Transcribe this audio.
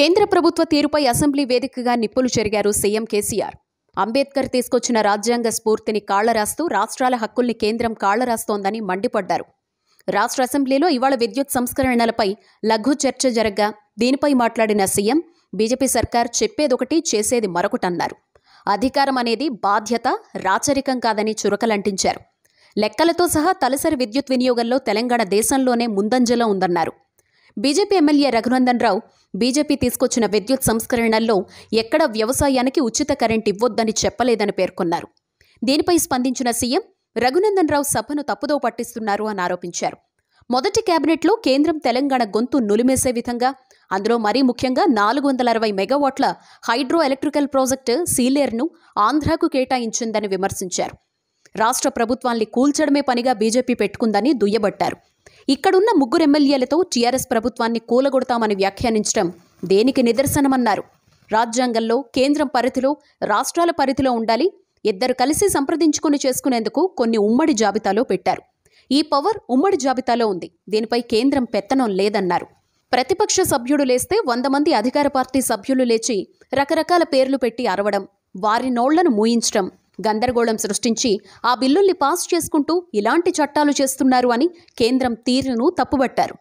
కేంద్ర ప్రభుత్వ తీరుపై అసెంబ్లీ వేదికగా నిప్పులు చెరిగారు సీఎం కేసీఆర్. అంబేద్కర్ తీసుకొచ్చిన రాజ్యాంగ స్ఫూర్తిని కాళ్ళరాస్తూ రాష్ట్రాల హక్కుల్ని కేంద్రం కాళ్ళరాస్తోందని మండిపడ్డారు. రాష్ట్ర అసెంబ్లీలో ఇవాళ విద్యుత్ సంస్కరణలపై లఘు చర్చ జరగ్గా దీనిపై మాట్లాడిన సీఎం బీజేపీ సర్కార్ చెప్పేదొకటి చేసేది మరొకటన్నారు. అధికారం అనేది బాధ్యత రాచరికం కాదని చురకలంటించారు. లెక్కలతో సహా తలసరి విద్యుత్ వినియోగంలో తెలంగాణ దేశంలోనే ముందంజలో ఉందన్నారు. BJP MLA Raghunandan Rao BJP తీసుకొచ్చిన విద్యుత్ సంస్కరణల్లో ఎక్కడ వ్యవసాయానికి ఉచిత కరెంట్ ఇవ్వొద్దని చెప్పలేదని పేర్కొన్నారు. దీనిపై స్పందించిన సీఎం రఘునందన్ రావు సభను తప్పుదో పట్టిస్తున్నారు అని ఆరోపించారు. మొదటి కేబినెట్లో కేంద్రం తెలంగాణ గొంతు నులిమేసే విధంగా అందులో మరీ ముఖ్యంగా నాలుగు వందల అరవై మెగావాట్ల హైడ్రో ఎలక్ట్రికల్ ప్రాజెక్టు సీలేర్ను ఆంధ్రాకు కేటాయించిందని విమర్శించారు. రాష్ట్ర ప్రభుత్వాన్ని కూల్చడమే పనిగా బీజేపీ పెట్టుకుందని దుయ్యబట్టారు. ఇక్కడున్న ముగ్గురు ఎమ్మెల్యేలతో టీఆర్ఎస్ ప్రభుత్వాన్ని కూలగొడతామని వ్యాఖ్యానించడం దేనికి నిదర్శనమన్నారు. రాజ్యాంగంలో కేంద్రం పరిధిలో రాష్ట్రాల పరిధిలో ఉండాలి ఇద్దరు కలిసి సంప్రదించుకుని చేసుకునేందుకు కొన్ని ఉమ్మడి జాబితాలో పెట్టారు. ఈ పవర్ ఉమ్మడి జాబితాలో ఉంది. దీనిపై కేంద్రం పెత్తనం లేదన్నారు. ప్రతిపక్ష సభ్యుడు లేస్తే వంద మంది అధికార పార్టీ సభ్యులు లేచి రకరకాల పేర్లు పెట్టి అరవడం వారి నోళ్ళను మూయించడం గందరగోళం సృష్టించి ఆ బిల్లుల్ని పాస్ చేసుకుంటూ ఇలాంటి చట్టాలు చేస్తున్నారు అని కేంద్రం తీరును తప్పుబట్టారు.